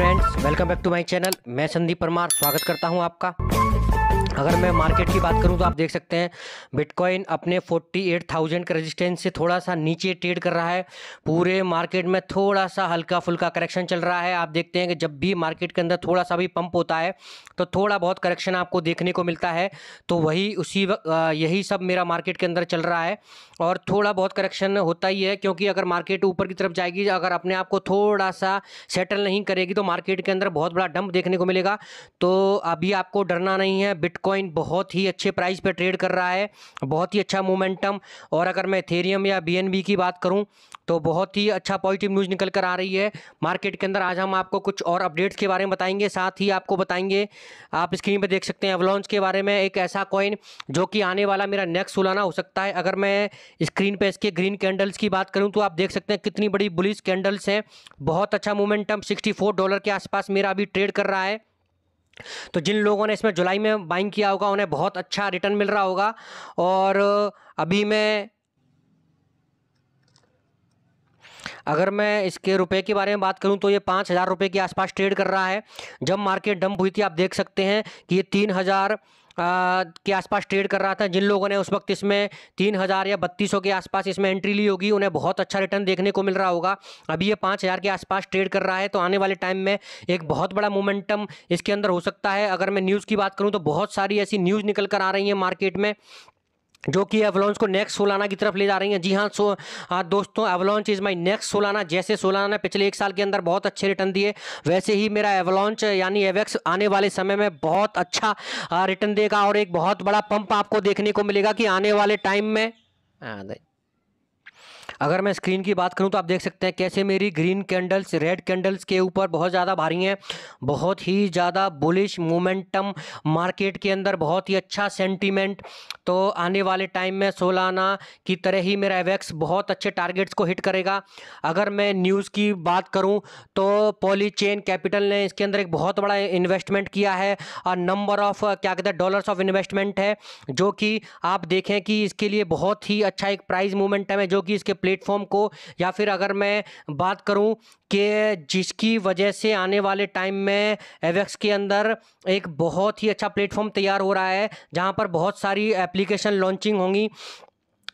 Friends welcome back to my channel मैं संदीप परमार स्वागत करता हूँ आपका। अगर मैं मार्केट की बात करूँ तो आप देख सकते हैं बिटकॉइन अपने 48,000 के रेजिस्टेंस से थोड़ा सा नीचे ट्रेड कर रहा है। पूरे मार्केट में थोड़ा सा हल्का फुल्का करेक्शन चल रहा है। आप देखते हैं कि जब भी मार्केट के अंदर थोड़ा सा भी पंप होता है तो थोड़ा बहुत करेक्शन आपको देखने को मिलता है। तो वही उसी यही सब मेरा मार्केट के अंदर चल रहा है। और थोड़ा बहुत करेक्शन होता ही है क्योंकि अगर मार्केट ऊपर की तरफ़ जाएगी अगर अपने आप को थोड़ा सा सेटल नहीं करेगी तो मार्केट के अंदर बहुत बड़ा डंप देखने को मिलेगा। तो अभी आपको डरना नहीं है बिटकॉइन बिटकॉइन बहुत ही अच्छे प्राइस पे ट्रेड कर रहा है, बहुत ही अच्छा मोमेंटम और अगर मैं थेरियम या बीएनबी की बात करूँ तो बहुत ही अच्छा पॉजिटिव न्यूज़ निकल कर आ रही है। मार्केट के अंदर आज हम आपको कुछ और अपडेट्स के बारे में बताएँगे, साथ ही आपको बताएँगे, आप स्क्रीन पर देख सकते हैं एवलॉन्च के बारे में एक ऐसा कॉइन जो कि आने वाला मेरा नेक्स्ट सुलाना हो सकता है। अगर मैं स्क्रीन पर इसके ग्रीन कैंडल्स की बात करूँ तो आप देख सकते हैं कितनी बड़ी बुलिस कैंडल्स हैं, बहुत अच्छा मोमेंटम सिक्सटी डॉलर के आसपास मेरा अभी ट्रेड कर रहा है। तो जिन लोगों ने इसमें जुलाई में बाइंग किया होगा, उन्हें बहुत अच्छा रिटर्न मिल रहा होगा। और अभी मैं, अगर मैं इसके रुपए के बारे में बात करूँ तो ये पाँच हज़ार रुपये के आसपास ट्रेड कर रहा है। जब मार्केट डंप हुई थी, आप देख सकते हैं कि ये तीन हज़ार के आसपास ट्रेड कर रहा था। जिन लोगों ने उस वक्त इसमें तीन हज़ार या बत्तीस के आसपास इसमें एंट्री ली होगी, उन्हें बहुत अच्छा रिटर्न देखने को मिल रहा होगा। अभी ये पाँच हज़ार के आसपास ट्रेड कर रहा है तो आने वाले टाइम में एक बहुत बड़ा मोमेंटम इसके अंदर हो सकता है। अगर मैं न्यूज़ की बात करूँ तो बहुत सारी ऐसी न्यूज़ निकल कर आ रही है मार्केट में। जो कि एवलॉन्च को नेक्स्ट सोलाना की तरफ़ ले जा रही हैं। जी हाँ सो हाँ दोस्तों avalanche is my next Solana जैसे सोलाना ने पिछले एक साल के अंदर बहुत अच्छे रिटर्न दिए, वैसे ही मेरा एवलॉन्च यानी एवेक्स आने वाले समय में बहुत अच्छा रिटर्न देगा और एक बहुत बड़ा पंप आपको देखने को मिलेगा कि आने वाले टाइम में अगर मैं स्क्रीन की बात करूँ तो आप देख सकते हैं कैसे मेरी ग्रीन कैंडल्स रेड कैंडल्स के ऊपर बहुत ज़्यादा भारी हैं। बहुत ही ज़्यादा बुलिश मोमेंटम मार्केट के अंदर बहुत ही अच्छा सेंटीमेंट तो आने वाले टाइम में सोलाना की तरह ही मेरा एवेक्स बहुत अच्छे टारगेट्स को हिट करेगा। अगर मैं न्यूज़ की बात करूँ तो पॉली चेन कैपिटल ने इसके अंदर एक बहुत बड़ा इन्वेस्टमेंट किया है। और नंबर ऑफ़ क्या कहते हैं डॉलर्स ऑफ़ इन्वेस्टमेंट है, जो कि आप देखें कि इसके लिए बहुत ही अच्छा एक प्राइस मोमेंटम है, जो कि इसके प्लेटफॉर्म को, या फिर अगर मैं बात करूँ कि जिसकी वजह से आने वाले टाइम में एवेक्स के अंदर एक बहुत ही अच्छा प्लेटफॉर्म तैयार हो रहा है, जहाँ पर बहुत सारी एप्लीकेशन लॉन्चिंग होंगी।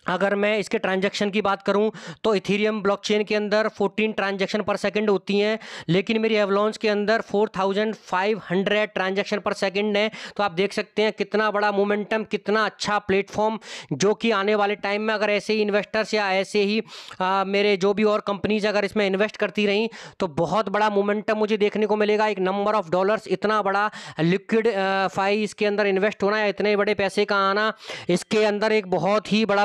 अगर मैं इसके ट्रांजैक्शन की बात करूँ तो इथीरियम ब्लॉकचेन के अंदर 14 ट्रांजैक्शन पर सेकंड होती हैं लेकिन मेरी एवलॉन्स के अंदर 4500 ट्रांजैक्शन पर सेकंड है। तो आप देख सकते हैं कितना बड़ा मोमेंटम कितना अच्छा प्लेटफॉर्म जो कि आने वाले टाइम में अगर ऐसे ही इन्वेस्टर्स या ऐसे ही आ, मेरे जो भी और कंपनीज़ अगर इसमें इन्वेस्ट करती रहीं तो बहुत बड़ा मोमेंटम मुझे देखने को मिलेगा। एक नंबर ऑफ़ डॉलर्स इतना बड़ा लिक्विड फाई इसके अंदर इन्वेस्ट होना या इतने बड़े पैसे का आना इसके अंदर एक बहुत ही बड़ा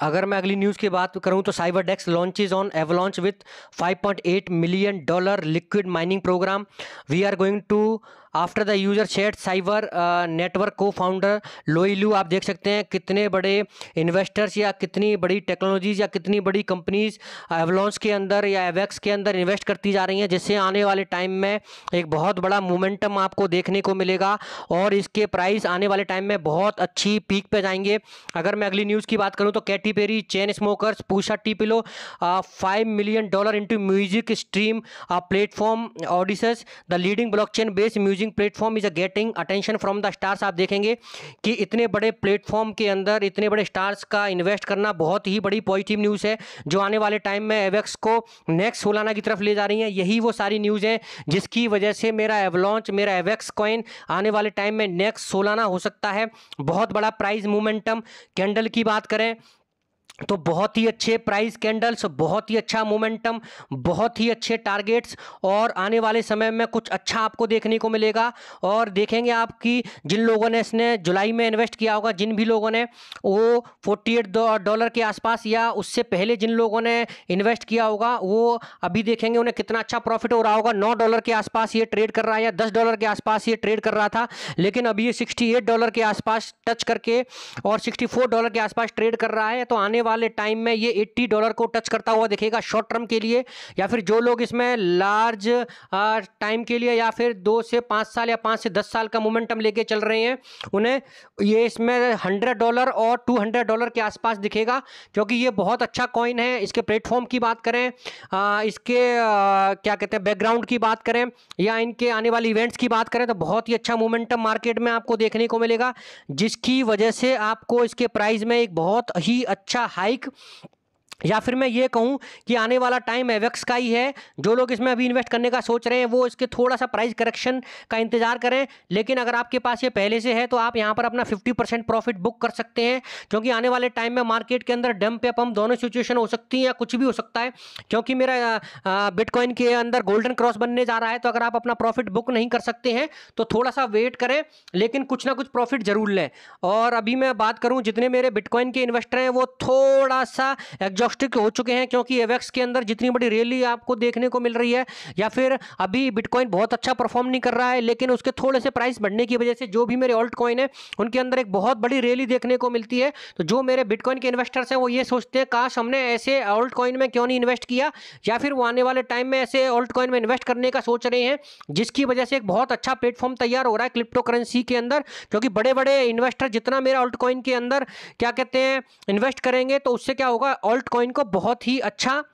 अगर मैं अगली न्यूज़ की बात करूँ तो cyber dex launches on avalanche with 5.8 million dollar liquid mining program we are going to after the user share cyber network को फाउंडर लोईलू आप देख सकते हैं कितने बड़े इन्वेस्टर्स या कितनी बड़ी टेक्नोलॉजीज़ या कितनी बड़ी कंपनीज़ एवलॉन्स के अंदर या एवेक्स के अंदर इन्वेस्ट करती जा रही हैं, जिससे आने वाले टाइम में एक बहुत बड़ा मोमेंटम आपको देखने को मिलेगा और इसके प्राइस आने वाले टाइम में बहुत अच्छी पीक पर जाएँगे। अगर मैं अगली न्यूज़ की बात करूँ तो Katy Perry chain smokers Pusa T pillow five million dollar into music stream platform Audius the leading blockchain based music platform is a getting attention from the stars आप देखेंगे कि इतने बड़े प्लेटफॉर्म के अंदर, इतने बड़े स्टार्स का इन्वेस्ट करना बहुत ही बड़ी पॉजिटिव न्यूज़ है, जो आने वाले टाइम में एवेक्स को नेक्स्ट सोलाना की तरफ़ ले जा रही हैं। यही वो सारी न्यूज़ है, जिसकी वजह से मेरा एवलॉन्च मेरा एवेक्स कॉइन आने वाले टाइम में नेक्स्ट सोलाना हो सकता है। बहुत बड़ा प्राइस मोमेंटम कैंडल की बात करें तो बहुत ही अच्छे प्राइस कैंडल्स बहुत ही अच्छा मोमेंटम बहुत ही अच्छे टारगेट्स और आने वाले समय में कुछ अच्छा आपको देखने को मिलेगा। और देखेंगे आपकी जिन लोगों ने इसने जुलाई में इन्वेस्ट किया होगा, जिन भी लोगों ने, वो फोर्टी एट डॉलर के आसपास या उससे पहले जिन लोगों ने इन्वेस्ट किया होगा, वो अभी देखेंगे उन्हें कितना अच्छा प्रॉफिट हो रहा होगा। नौ डॉलर के आसपास ये ट्रेड कर रहा है या दस डॉलर के आसपास ये ट्रेड कर रहा था, लेकिन अभी ये सिक्सटी डॉलर के आसपास टच करके और सिक्सटी डॉलर के आसपास ट्रेड कर रहा है। तो आने वाले टाइम में ये एट्टी डॉलर को टच करता हुआ दिखेगा शॉर्ट टर्म के लिए, या फिर जो लोग इसमें लार्ज टाइम के लिए, या फिर दो से पाँच साल या पाँच से दस साल का मोमेंटम लेके चल रहे हैं, उन्हें ये इसमें हंड्रेड डॉलर और टू हंड्रेड डॉलर के आसपास दिखेगा, क्योंकि ये बहुत अच्छा कॉइन है। इसके प्लेटफॉर्म की बात करें इसके क्या कहते हैं बैकग्राउंड की बात करें, या इनके आने वाले इवेंट्स की बात करें तो बहुत ही अच्छा मोमेंटम मार्केट में आपको देखने को मिलेगा, जिसकी वजह से आपको इसके प्राइस में एक बहुत ही अच्छा Hayek या फिर मैं ये कहूँ कि आने वाला टाइम एवेक्स का ही है। जो लोग इसमें अभी इन्वेस्ट करने का सोच रहे हैं, वो इसके थोड़ा सा प्राइस करेक्शन का इंतज़ार करें। लेकिन अगर आपके पास ये पहले से है तो आप यहाँ पर अपना 50 परसेंट प्रॉफिट बुक कर सकते हैं, क्योंकि आने वाले टाइम में मार्केट के अंदर डम या पम्प दोनों सिचुएशन हो सकती हैं या कुछ भी हो सकता है। क्योंकि मेरा बिटकॉइन के अंदर गोल्डन क्रॉस बनने जा रहा है तो अगर आप अपना प्रॉफिट बुक नहीं कर सकते हैं तो थोड़ा सा वेट करें, लेकिन कुछ ना कुछ प्रॉफिट ज़रूर लें। और अभी मैं बात करूँ, जितने मेरे बिटकॉइन के इन्वेस्टर हैं, वो थोड़ा सा एग्जॉस्टिक हो चुके हैं क्योंकि एवेक्स के अंदर जितनी बड़ी रैली आपको देखने को मिल रही है, या फिर अभी बिटकॉइन बहुत अच्छा परफॉर्म नहीं कर रहा है, लेकिन उसके थोड़े से प्राइस बढ़ने की वजह से जो भी मेरे ऑल्ट कॉइन है, उनके अंदर एक बहुत बड़ी रैली देखने को मिलती है। तो जो मेरे बिटकॉइन के इन्वेस्टर्स हैं, वो ये सोचते हैं, काश हमने ऐसे ऑल्ट कॉइन में क्यों नहीं इन्वेस्ट किया? या फिर वो आने वाले टाइम में ऐसे ऑल्ट कॉइन में इन्वेस्ट करने का सोच रहे हैं, जिसकी वजह से एक बहुत अच्छा प्लेटफॉर्म तैयार हो रहा है क्रिप्टो करेंसी के अंदर। क्योंकि बड़े बड़े इन्वेस्टर जितना मेरा ऑल्ट कॉइन के अंदर, क्या कहते हैं इन्वेस्ट करेंगे तो उससे क्या होगा? ऑल्ट कॉइन को बहुत ही अच्छा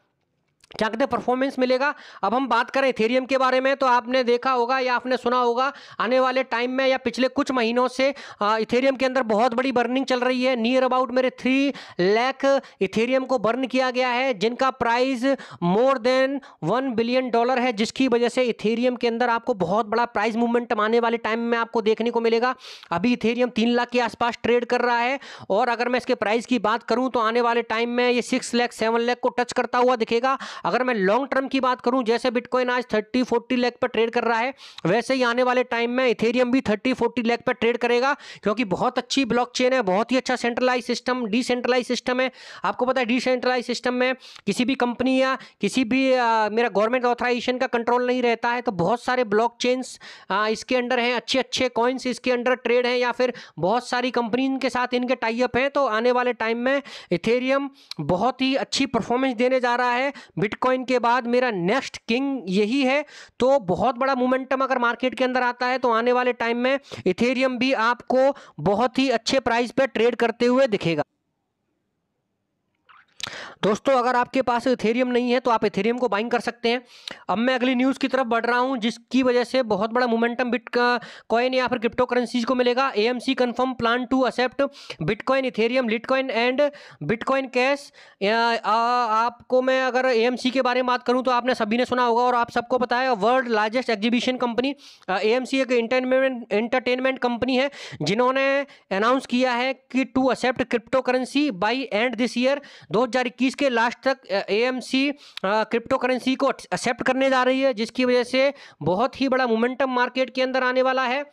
क्या कहते हैं परफॉर्मेंस मिलेगा। अब हम बात करें इथेरियम के बारे में तो आपने देखा होगा या आपने सुना होगा, आने वाले टाइम में या पिछले कुछ महीनों से इथेरियम के अंदर बहुत बड़ी बर्निंग चल रही है। नियर अबाउट मेरे थ्री लैख इथेरियम को बर्न किया गया है, जिनका price more than one billion dollar है, जिसकी वजह से इथेरियम के अंदर आपको बहुत बड़ा प्राइस मूवमेंट आने वाले टाइम में आपको देखने को मिलेगा। अभी इथेरियम तीन लाख के आसपास ट्रेड कर रहा है, और अगर मैं इसके प्राइस की बात करूँ तो आने वाले टाइम में ये सिक्स लैख सेवन लैख को टच करता हुआ दिखेगा। अगर मैं लॉन्ग टर्म की बात करूँ जैसे बिटकॉइन आज थर्टी फोर्टी लैख पर ट्रेड कर रहा है वैसे ही आने वाले टाइम में इथेरियम भी थर्टी फोर्टी लैख पर ट्रेड करेगा क्योंकि बहुत अच्छी ब्लॉकचेन है बहुत ही अच्छा सेंट्रलाइज सिस्टम डिसेंट्रलाइज सिस्टम है। आपको पता है डिसेंट्रलाइज सिस्टम में किसी भी कंपनी या किसी भी आ, मेरा गवर्नमेंट ऑथराइजेशन का कंट्रोल नहीं रहता है तो बहुत सारे ब्लॉक चेन्स इसके अंडर हैं अच्छे अच्छे कॉइन्स इसके अंडर ट्रेड हैं या फिर बहुत सारी कंपनी के साथ इनके टाइप हैं तो आने वाले टाइम में इथेरियम बहुत ही अच्छी परफॉर्मेंस देने जा रहा है। बिटकॉइन के बाद मेरा नेक्स्ट किंग यही है। तो बहुत बड़ा मोमेंटम अगर मार्केट के अंदर आता है तो आने वाले टाइम में इथेरियम भी आपको बहुत ही अच्छे प्राइस पर ट्रेड करते हुए दिखेगा। दोस्तों, अगर आपके पास इथेरियम नहीं है तो आप इथेरियम को बाइंग कर सकते हैं। अब मैं अगली न्यूज़ की तरफ़ बढ़ रहा हूँ, जिसकी वजह से बहुत बड़ा मोमेंटम बिट कॉइन या फिर क्रिप्टो करेंसीज को मिलेगा। A M C confirm plan to accept bitcoin Ethereum litecoin and bitcoin cash आपको मैं अगर ए एम सी के बारे में बात करूँ तो आपने सभी ने सुना होगा और आप सबको पता है world largest exhibition company A M C एक इंटरटेनमेंट एंटरटेनमेंट कंपनी है, जिन्होंने अनाउंस किया है कि to accept crypto currency by end this year दो हज़ार इक्कीस के लास्ट तक एएमसी क्रिप्टो करेंसी को एक्सेप्ट करने जा रही है, जिसकी वजह से बहुत ही बड़ा मोमेंटम मार्केट के अंदर आने वाला है।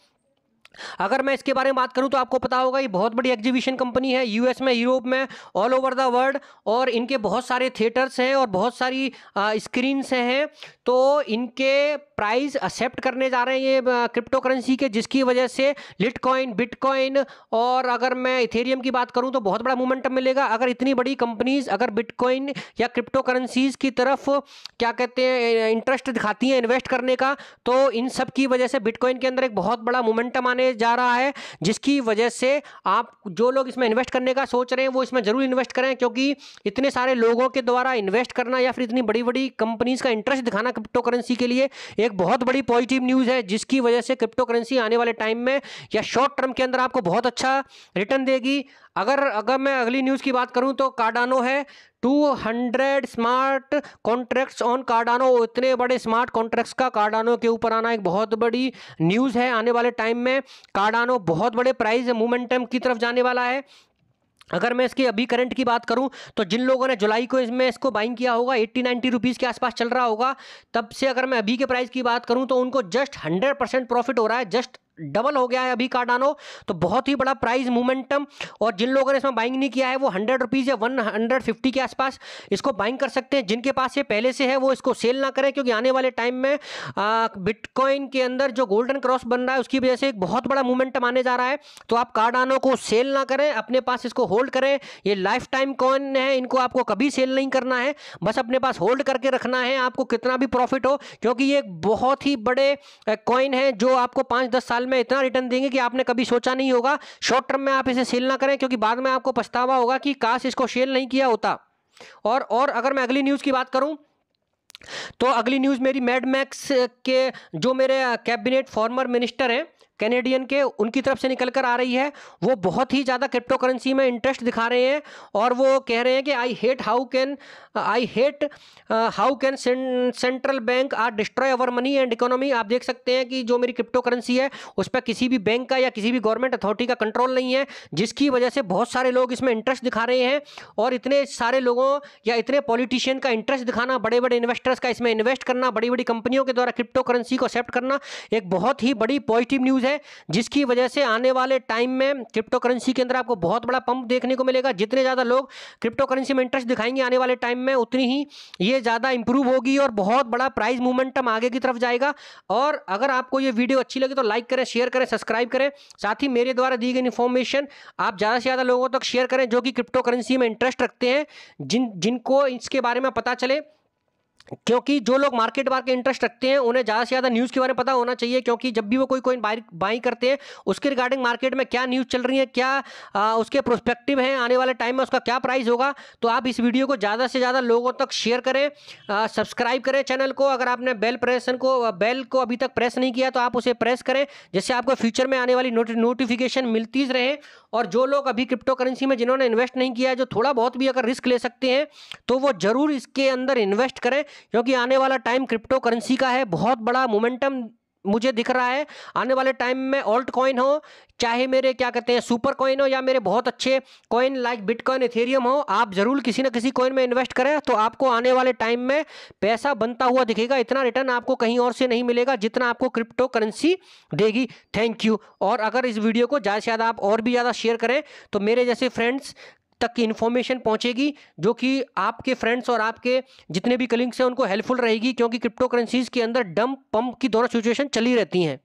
अगर मैं इसके बारे में बात करूँ तो आपको पता होगा, ये बहुत बड़ी एग्जीबिशन कंपनी है यूएस में यूरोप में ऑल ओवर द वर्ल्ड और इनके बहुत सारे थिएटर्स हैं और बहुत सारी स्क्रीन्स हैं। तो इनके प्राइस एक्सेप्ट करने जा रहे हैं ये क्रिप्टो करेंसी के, जिसकी वजह से लिटकॉइन बिटकॉइन और अगर मैं इथेरियम की बात करूँ तो बहुत बड़ा मोमेंटम मिलेगा। अगर इतनी बड़ी कंपनीज़ अगर बिटकॉइन या क्रिप्टो करेंसीज की तरफ़, क्या कहते हैं इंटरेस्ट दिखाती हैं इन्वेस्ट करने का तो इन सब की वजह से बिटकॉइन के अंदर एक बहुत बड़ा मोमेंटम आने आने जा रहा है, जिसकी वजह से आप जो लोग इसमें इन्वेस्ट करने का सोच रहे हैं, वो इसमें ज़रूर इन्वेस्ट करें, क्योंकि इतने सारे लोगों के द्वारा इन्वेस्ट करना या फिर इतनी बड़ी बड़ी कंपनीज़ का इंटरेस्ट दिखाना क्रिप्टो करेंसी के लिए एक बहुत बड़ी पॉजिटिव न्यूज़ है, जिसकी वजह से क्रिप्टो करेंसी आने वाले टाइम में या शॉर्ट टर्म के अंदर आपको बहुत अच्छा रिटर्न देगी। अगर अगर मैं अगली न्यूज़ की बात करूँ तो कार्डानो है 200 स्मार्ट कॉन्ट्रैक्ट्स ऑन कार्डानो। इतने बड़े स्मार्ट कॉन्ट्रैक्ट्स का कार्डानो के ऊपर आना एक बहुत बड़ी न्यूज़ है आने वाले टाइम में। कार्डानो बहुत बड़े प्राइस मोमेंटम की तरफ़ जाने वाला है। अगर मैं इसकी अभी करंट की बात करूँ तो जिन लोगों ने जुलाई को इसमें इसको बाइंग किया होगा, एट्टी नाइन्टी रुपीज़ के आसपास चल रहा होगा। तब से अगर मैं अभी के प्राइस की बात करूँ तो उनको जस्ट हंड्रेड परसेंट प्रॉफिट हो रहा है जस्ट डबल हो गया है अभी कार्डानो। तो बहुत ही बड़ा प्राइस मोमेंटम। और जिन लोगों ने इसमें बाइंग नहीं किया है, वो हंड्रेड रुपीज़ या वन हंड्रेड फिफ्टी के आसपास इसको बाइंग कर सकते हैं। जिनके पास ये पहले से है, वो इसको सेल ना करें, क्योंकि आने वाले टाइम में बिटकॉइन के अंदर जो गोल्डन क्रॉस बन रहा है, उसकी वजह से एक बहुत बड़ा मोमेंटम आने जा रहा है। तो आप कार्डानो को सेल ना करें, अपने पास इसको होल्ड करें। ये लाइफ टाइम कॉइन है, इनको आपको कभी सेल नहीं करना है। बस अपने पास होल्ड करके रखना है, आपको कितना भी प्रॉफिट हो, क्योंकि ये बहुत ही बड़े कॉइन है, जो आपको पाँच दस साल में इतना रिटर्न देंगे कि आपने कभी सोचा नहीं होगा। शॉर्ट टर्म में आप इसे सेल ना करें, क्योंकि बाद में आपको पछतावा होगा कि काश इसको सेल नहीं किया होता। और और अगर मैं अगली न्यूज़ की बात करूँ तो अगली न्यूज़ मेरी मैडमैक्स के, जो मेरे कैबिनेट फॉर्मर मिनिस्टर हैं कैनेडियन के उनकी तरफ़ से निकल कर आ रही है। वो बहुत ही ज़्यादा क्रिप्टो करेंसी में इंटरेस्ट दिखा रहे हैं और वो कह रहे हैं कि I hate how can I hate how can central bank are destroy our money and economy आप देख सकते हैं कि जो मेरी क्रिप्टो करेंसी है, उस पर किसी भी बैंक का या किसी भी गवर्नमेंट अथॉरिटी का कंट्रोल नहीं है, जिसकी वजह से बहुत सारे लोग इसमें इंटरेस्ट दिखा रहे हैं और इतने सारे लोगों या इतने पॉलिटिशियन का इंटरेस्ट दिखाना बड़े बड़े इन्वेस्टर्स का इसमें इन्वेस्ट करना बड़ी बड़ी कंपनियों के द्वारा क्रिप्टो करेंसी को एक्सेप्ट करना, एक बहुत ही बड़ी पॉजिटिव न्यूज़ है। जिसकी वजह से आने वाले टाइम में क्रिप्टो करेंसी के अंदर आपको बहुत बड़ा पंप देखने को मिलेगा। जितने ज़्यादा लोग क्रिप्टो करेंसी में इंटरेस्ट दिखाएँगे आने वाले टाइम में, उतनी ही ये ज़्यादा इंप्रूव होगी और बहुत बड़ा प्राइस मूवमेंटम आगे की तरफ़ जाएगा। और अगर आपको ये वीडियो अच्छी लगे तो लाइक करें शेयर करें सब्सक्राइब करें। साथ ही मेरे द्वारा दी गई इन्फॉर्मेशन आप ज़्यादा से ज़्यादा लोगों तक शेयर करें, जो कि क्रिप्टो करेंसी में इंटरेस्ट रखते हैं, जिन, जिनको इसके बारे में पता चले। क्योंकि जो लोग मार्केट बार के इंटरेस्ट रखते हैं उन्हें ज़्यादा से ज़्यादा न्यूज़ के बारे में पता होना चाहिए क्योंकि जब भी वो कोई कोई बाई बाई करते हैं उसके रिगार्डिंग मार्केट में क्या न्यूज़ चल रही है क्या आ, उसके प्रोस्पेक्टिव हैं आने वाले टाइम में उसका क्या प्राइस होगा तो आप इस वीडियो को ज़्यादा से ज़्यादा लोगों तक शेयर करें सब्सक्राइब करें चैनल को अगर आपने बेल प्रेसन को बेल को अभी तक प्रेस नहीं किया तो आप उसे प्रेस करें जिससे आपको फ्यूचर में आने वाली नोटिफिकेशन मिलती रहे और जो लोग अभी क्रिप्टो करेंसी में जिन्होंने इन्वेस्ट नहीं किया जो थोड़ा बहुत भी अगर रिस्क ले सकते हैं तो वो ज़रूर इसके अंदर इन्वेस्ट करें क्योंकि आने वाला टाइम क्रिप्टो करेंसी का है, बहुत बड़ा मोमेंटम मुझे दिख रहा है। आने वाले टाइम में ऑल्ट कॉइन हो, चाहे मेरे क्या कहते हैं सुपर कॉइन हो या मेरे बहुत अच्छे कॉइन लाइक बिटकॉइन इथेरियम हो, आप ज़रूर किसी ना किसी कॉइन में इन्वेस्ट करें तो आपको आने वाले टाइम में पैसा बनता हुआ दिखेगा। इतना रिटर्न आपको कहीं और से नहीं मिलेगा जितना आपको क्रिप्टो करेंसी देगी। थैंक यू और अगर इस वीडियो को ज़्यादा से ज़्यादा आप और भी ज़्यादा शेयर करें तो मेरे जैसे फ्रेंड्स तक की इन्फॉर्मेशन पहुंचेगी, जो कि आपके फ्रेंड्स और आपके जितने भी कलिंग्स हैं, उनको हेल्पफुल रहेगी, क्योंकि क्रिप्टो करेंसीज के अंदर डम पंप की दोनों सिचुएशन चली रहती हैं।